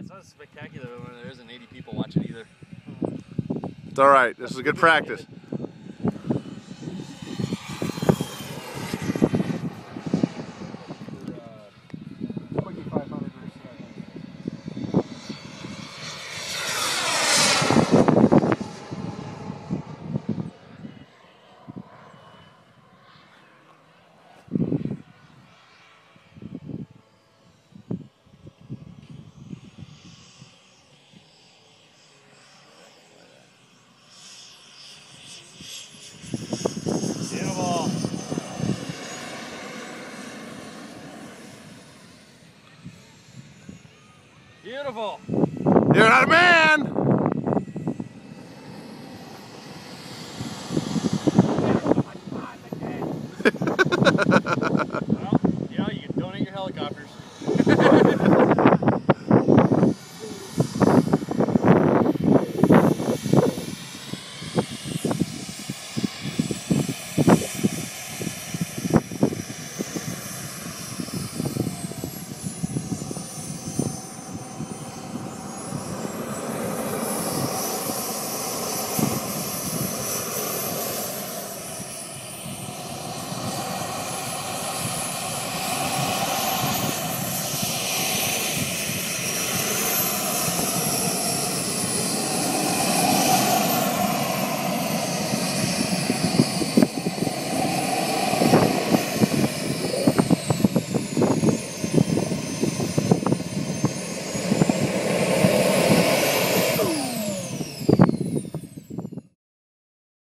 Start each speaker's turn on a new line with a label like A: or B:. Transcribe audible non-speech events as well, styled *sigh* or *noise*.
A: it's not spectacular when there isn't 80 people watching either.
B: It's all right. This is a good practice.
A: Beautiful. Beautiful.
B: You're not a man.
A: well, you know, you can donate your helicopters. *laughs*